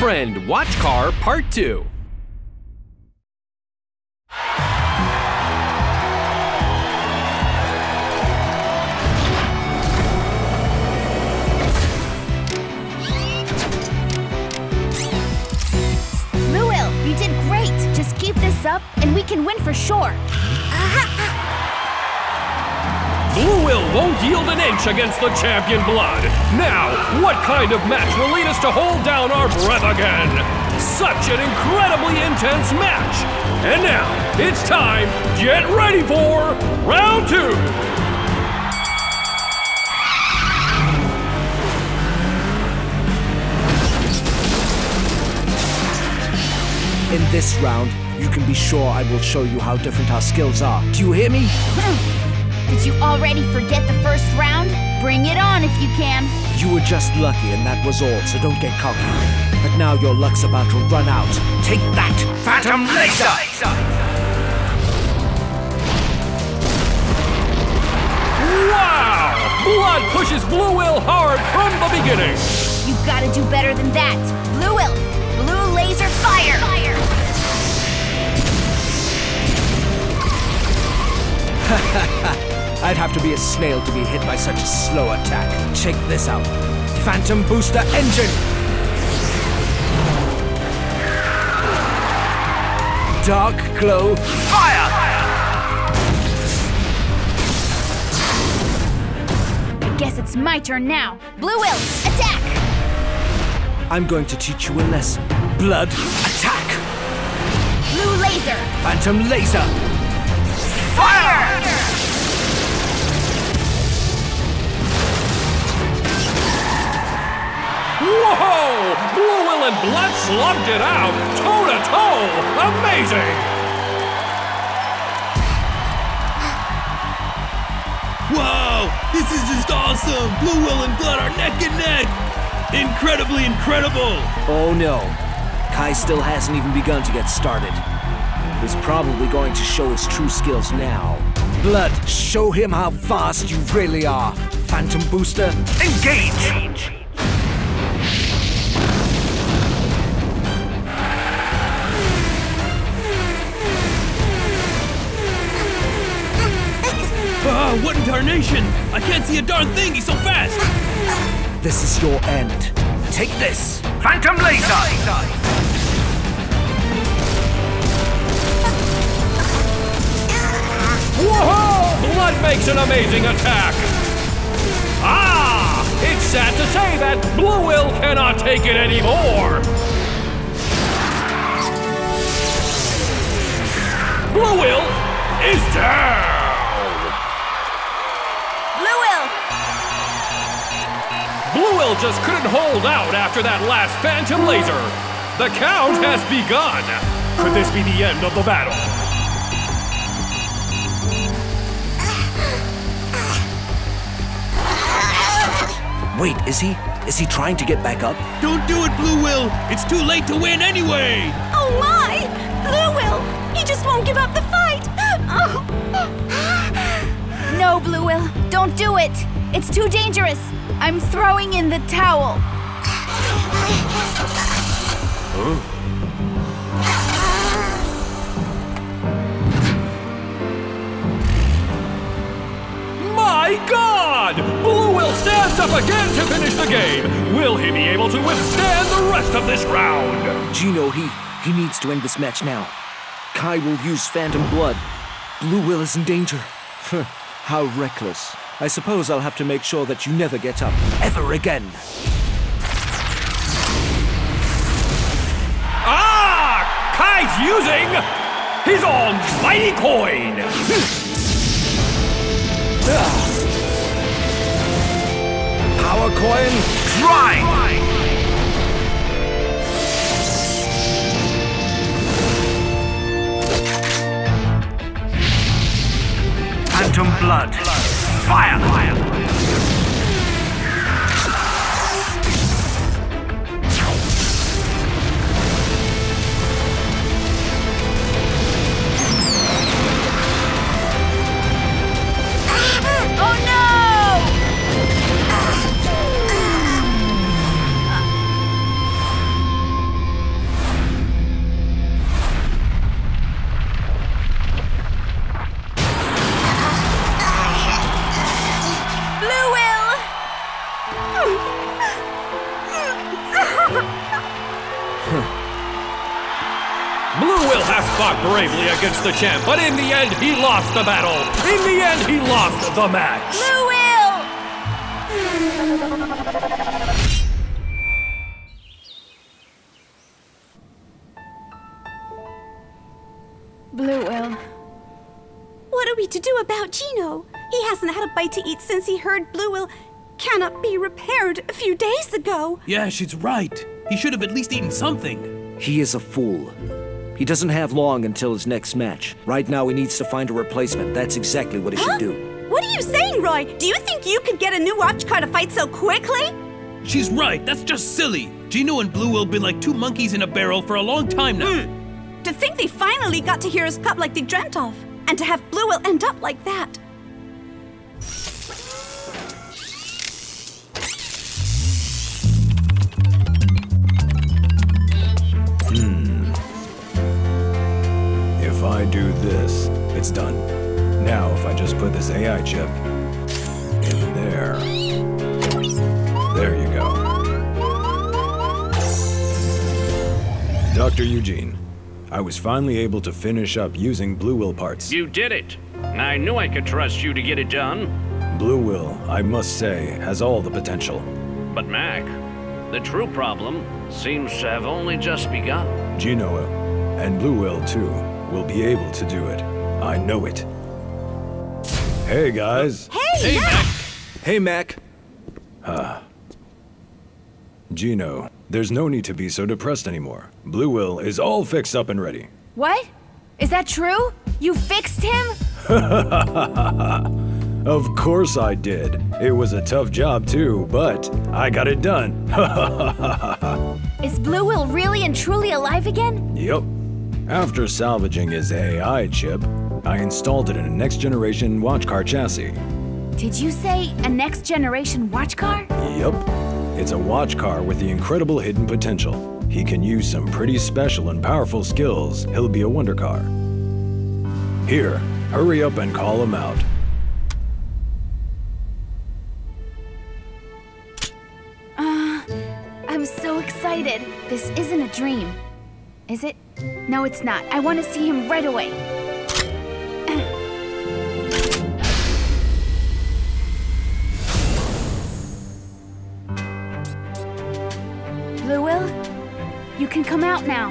Friend Watch Car Part 2. Bluewill, you did great. Just keep this up and we can win for sure. Blue Will won't yield an inch against the champion blood. Now, what kind of match will lead us to hold down our breath again? Such an incredibly intense match. And now, it's time. Get ready for round two. In this round, you can be sure I will show you how different our skills are. Do you hear me? Did you already forget the first round? Bring it on if you can. You were just lucky and that was all, so don't get cocky. But now your luck's about to run out. Take that, Phantom Laser! Wow! Blood pushes Blue Will hard from the beginning. You gotta do better than that. Bluewill, blue laser fire. Fire. I'd have to be a snail to be hit by such a slow attack. Check this out. Phantom Booster Engine! Dark Glow Fire! I guess it's my turn now. Bluewill, attack. I'm going to teach you a lesson. Blood Attack! Blue laser, Phantom Laser! fire. Whoa! Blue Will and Blood slugged it out, toe to toe. Amazing! Wow! This is just awesome! Blue Will and Blood are neck and neck! Incredibly incredible! Oh no. Kai still hasn't even begun to get started. He's probably going to show his true skills now. Blood, show him how fast you really are. Phantom Booster, engage! Ah, what in tarnation? I can't see a darn thing, he's so fast! This is your end. Take this, Phantom Laser! Whoa! Blood makes an amazing attack. Ah! It's sad to say that Blue Will cannot take it anymore. Blue Will is down. Blue Will just couldn't hold out after that last Phantom Laser. The count has begun. Could this be the end of the battle? Wait, is he? Is he trying to get back up? Don't do it, Blue Will! It's too late to win anyway! Oh my! Bluewill! He just won't give up the fight! Oh. no, Bluewill, don't do it. It's too dangerous. I'm throwing in the towel. My God! Blue Will stands up again to finish the game. Will he be able to withstand the rest of this round? Gino, he he needs to end this match now. Kai will use Phantom Blood. Blue Will is in danger. How reckless. I suppose I'll have to make sure that you never get up ever again. Ah! Kai's using his almighty coin! Power Coin, drive! Fire! Bravely against the champ, but in the end, he lost the battle. In the end, he lost the match. Blue Will! Blue Will. What are we to do about Gino? He hasn't had a bite to eat since he heard Blue Will cannot be repaired a few days ago. Yeah, she's right. He should have at least eaten something. He is a fool. He doesn't have long until his next match. Right now, he needs to find a replacement. That's exactly what he Huh? should do. What are you saying, Roy? Do you think you could get a new watch car to fight so quickly? She's right. That's just silly. Gino and Blue Will be like two monkeys in a barrel for a long time now. Hmm. To think they finally got to hear his Cup like they dreamt of, and to have Blue Will end up like that. This AI chip in there. There you go. Dr. Eugene, I was finally able to finish up using Blue Will parts. You did it. I knew I could trust you to get it done. Blue Will, I must say, has all the potential. But Mac, the true problem seems to have only just begun. Gino and Blue Will, too, will be able to do it. I know it. Hey, guys. Hey, Hey, Mac. Hey, Mac. Uh, Gino, there's no need to be so depressed anymore. Blue Will is all fixed up and ready. What? Is that true? You fixed him? Of course I did. It was a tough job too, but I got it done. Is Blue Will really and truly alive again? yep. After salvaging his AI chip, I installed it in a next generation watch car chassis. Did you say a next generation watch car? Yep. It's a watch car with the incredible hidden potential. He can use some pretty special and powerful skills. He'll be a wonder car. Here, hurry up and call him out. Uh, I'm so excited. This isn't a dream. Is it? No, it's not. I want to see him right away. Blue Will, you can come out now.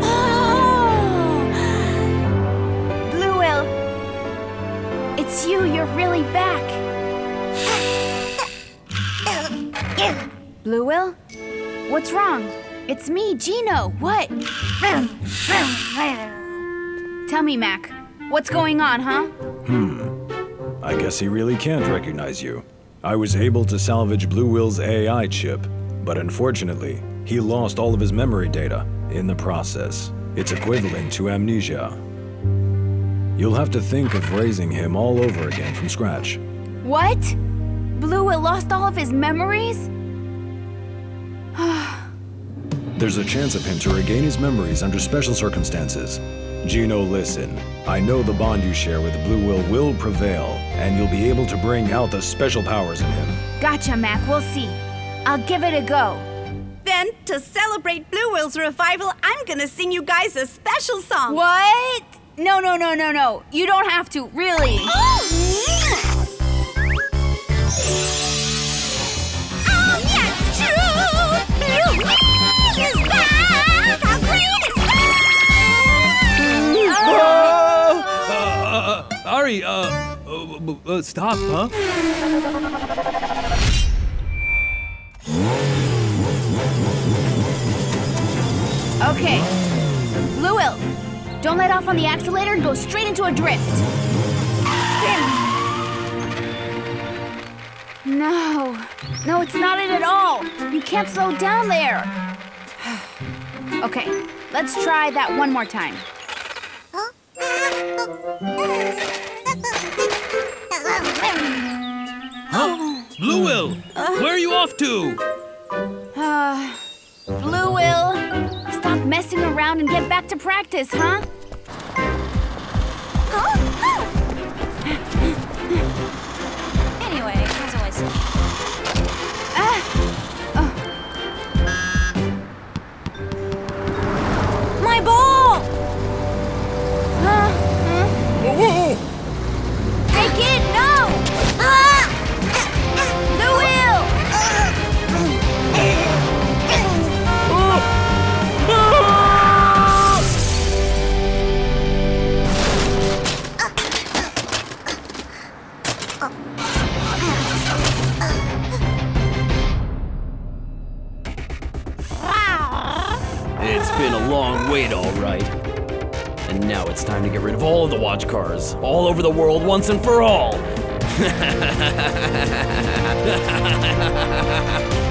Oh! Blue Will, it's you. You're really back. Blue Will, what's wrong? It's me, Gino. What? Tell me, Mac. What's going on, huh? Hmm. I guess he really can't recognize you. I was able to salvage Blue Will's AI chip, but unfortunately, he lost all of his memory data in the process. It's equivalent to amnesia. You'll have to think of raising him all over again from scratch. What? Blue Will lost all of his memories? There's a chance of him to regain his memories under special circumstances. Gino, listen. I know the bond you share with Blue Will will prevail, and you'll be able to bring out the special powers in him. Gotcha, Mac. We'll see. I'll give it a go. Then, to celebrate Blue Will's revival, I'm gonna sing you guys a special song. What? No, no, no, no, no. You don't have to, really. Oh! Uh, stop, huh? Okay. Blue Will, don't let off on the accelerator and go straight into a drift. No. No, it's not it at all. You can't slow down there. okay, let's try that one more time. Blue Will, where are you off to? Uh, Blue Will, stop messing around and get back to practice, huh? Anyway, wait, all right. And now it's time to get rid of all of the watch cars, all over the world once and for all.